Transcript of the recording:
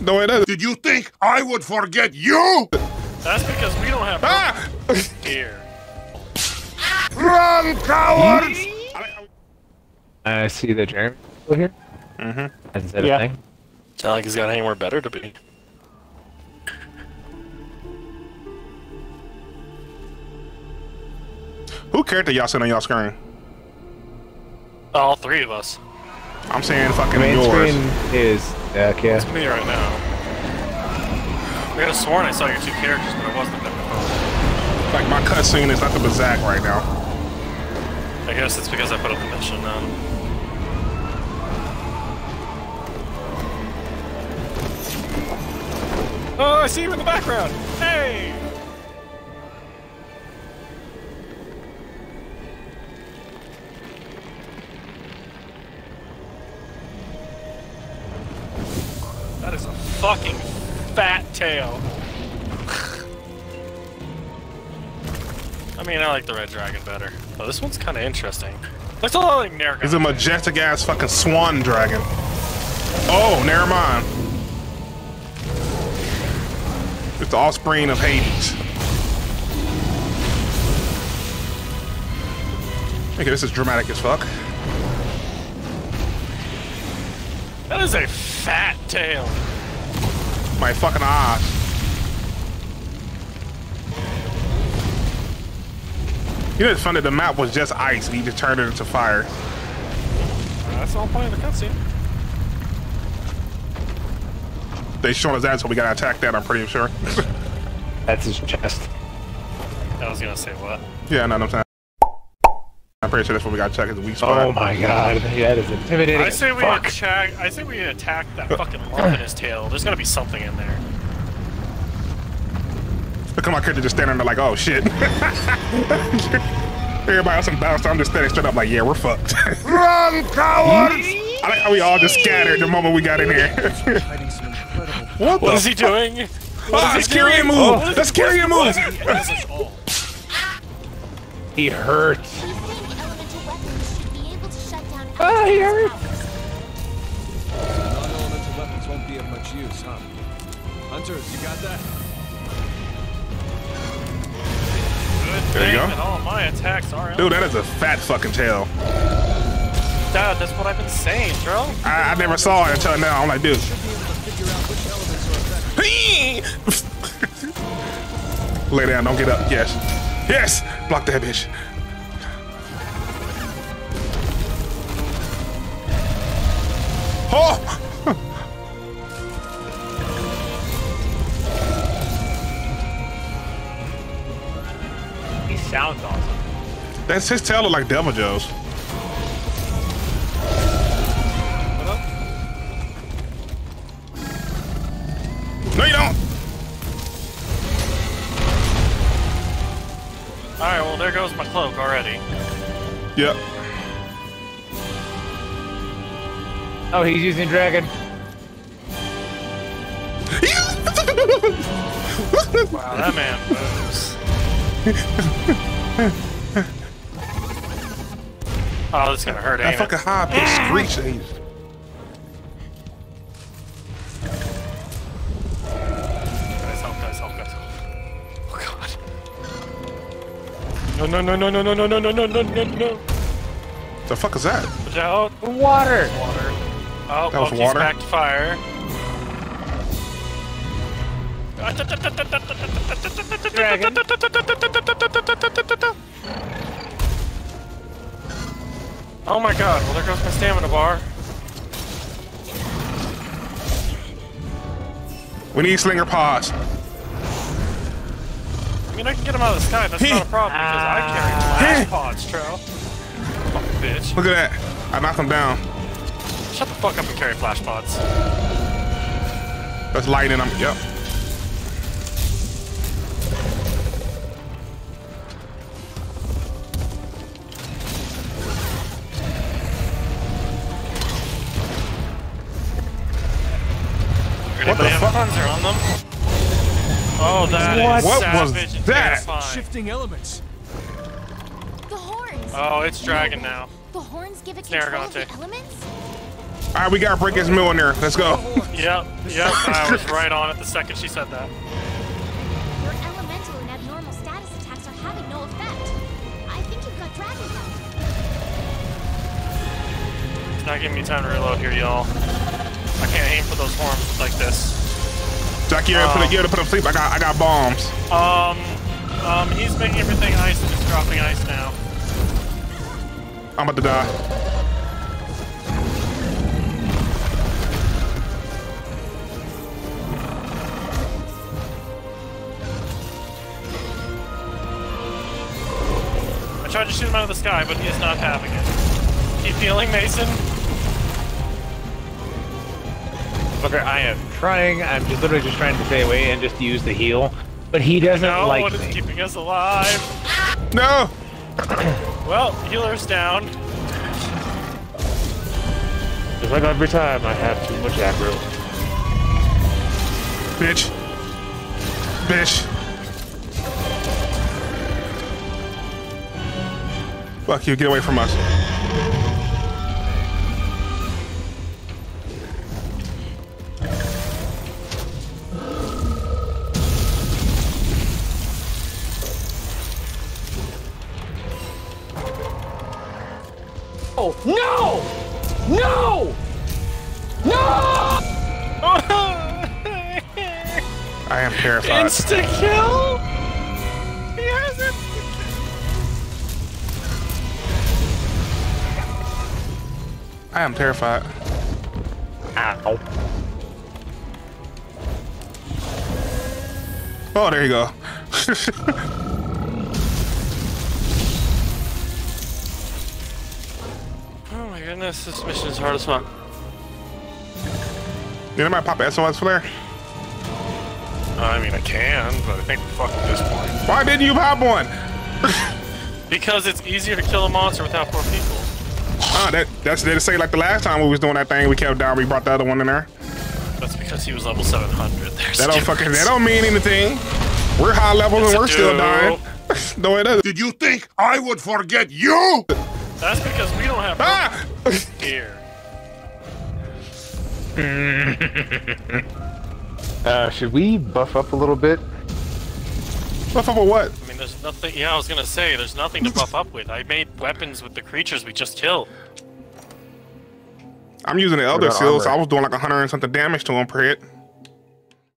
No, it doesn't. Did you think I would forget you? That's because we don't have Ah! here. Run, cowards! I see the Jeremy over here. Mm-hmm. Hasn't said Yeah. a thing. Sound like he's got anywhere better to be. Who character y'all seen on y'all screen? All three of us. I'm saying fucking Main yours. screen is uh, yeah. It's me right now. I could have sworn I saw your two characters, but it wasn't them. Like my cutscene is not the Bazak right now. I guess it's because I put up the mission then. Oh, I see you in the background! Hey! Fucking fat tail. I mean, I like the red dragon better. Oh, this one's kind of interesting. Looks a lot like Nergal. He's a majestic ass fucking swan dragon. Oh, never mind. It's the offspring of Hades. Okay, this is dramatic as fuck. That is a fat tail. My fucking eyes. You know, it's funny. The map was just ice, and he just turned it into fire. Uh, that's all point of the cutscene. They showing us that, so we gotta attack that. I'm pretty sure. That's his chest. I was gonna say what? yeah, no, no, I'm saying. I'm pretty sure that's what we gotta check is the weak spot. Oh my god, that is intimidating. I as say we fuck. attack. I say we attack that fucking lump in his tail. There's gotta be something in there. Look at my character just standing there like, oh shit. Everybody else in battle, so I'm just standing straight up like, yeah, we're fucked. Run, cowards! I like how we all just scattered the moment we got in here. what What the is he doing? Ah, is let's he carry him doing? move. What is- Let's carry him what is move. he- what is? He hurts. Ah, he hurt. Non-elemental weapons won't be of much use, huh? Hunters, you got that? Good There you go. all my attacks are. Dude, that is a fat fucking tail. Dad, that's what I've been saying, bro. I, I never saw it until now. I'm like, dude. Lay down, don't get up. Yes. Yes! Block that bitch. Oh! He sounds awesome. That's his tail look like Deviljho's. No, you don't. Alright, well, there goes my cloak already. Yep. Oh, he's using dragon. Wow, that man moves. oh, this is gonna hurt, That ain't fucking it? high pitched screech. ain't? Guys, help, guys, help, guys, help. Oh, God. No, no, no, no, no, no, no, no, no, no, no, no, no. The fuck is that? Watch out. Water. Water. Oh, That was water? back to fire. Dragon. Oh my god, well there goes my stamina bar. We need slinger paws. I mean, I can get him out of the sky, that's not a problem, because I carry ah. flash pods, Tro. Fucking bitch. Look at that. I knocked him down. Shut the fuck up and carry flash pods. That's lightning. I'm, yep. What the Anybody have fuck? Panzer on them? Oh, that is What? What was savage that? Shifting elements. The horns. Oh, it's dragon now. The horns give it There, control of the elements? All right, we gotta break his mill in there. Let's go. Yep, yep, I was right on it the second she said that. Your elemental and abnormal status attacks are having no effect. I think you've got dragon health. It's not giving me time to reload here, y'all. I can't aim for those horns like this. Jack, you gotta put, it- you gotta put him to sleep. I got, I got bombs. Um, um, he's making everything ice and just dropping ice now. I'm about to die. I tried to shoot him out of the sky, but he's not having it. Keep healing, Mason. Fucker, I am trying. I'm just literally just trying to stay away and just use the heal. But he doesn't No, like what is me. keeping us alive? No. Well, healer's down. Just like every time I have too much aggro. Bitch. Bitch. Fuck you, get away from us. Oh, no! No! No! I am terrified. Insta kill? I am terrified. Ow. Oh, there you go. Oh my goodness, this mission is hard as fuck. Did anybody pop SOS flare? I mean, I can, but I think at this point. Why didn't you pop one? Because it's easier to kill a monster without four people. Ah, that that's they say like the last time we was doing that thing, we kept down, we brought the other one in there. That's because he was level 700. There's That don't a fucking. That don't mean anything. We're high level Yes, and we're still dying. no, it doesn't. Did you think I would forget you? That's because we don't have Ah! here. Uh, should we buff up a little bit? What for what? I mean, there's nothing. Yeah, I was gonna say, there's nothing to buff up with. I made weapons with the creatures we just killed. I'm using the Elder about Seal, so? I was doing like 100 and something damage to him per hit.